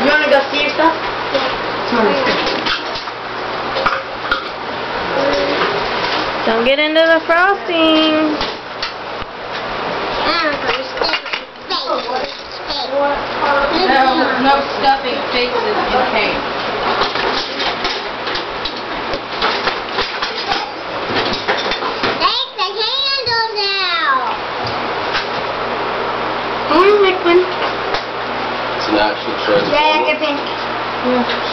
You want to go see your stuff? Don't get into the frosting. No, no stuffing faces in cake. It's an actual Yeah, Jack and pink.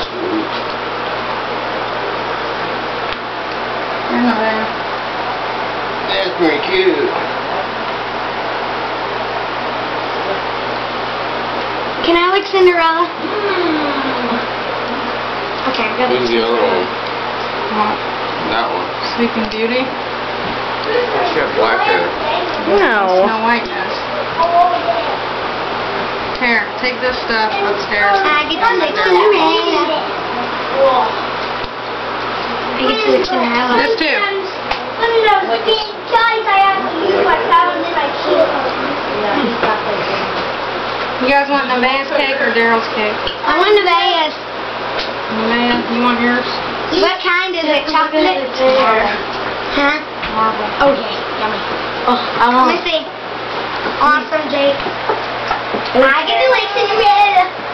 Sweet. That's pretty cute. Can I like Cinderella? Hmm. Okay, I got Who's the other one? That one. Sleeping Beauty. She had black hair. No. Snow Whiteness. Here, take this stuff upstairs. I get to like Cinderella. I get to like Cinderella. This too. One of those big toys I have to use my found in my key. You guys want Nevaeh's cake or Darrell's cake? I want Nevaeh's. Nevaeh, you want yours? What kind is it? Chocolate? Huh? Marble. Okay, yeah, yummy. Oh, I want. Let me see. Awesome, Jake. I Cinderella. Can't have Cinderella.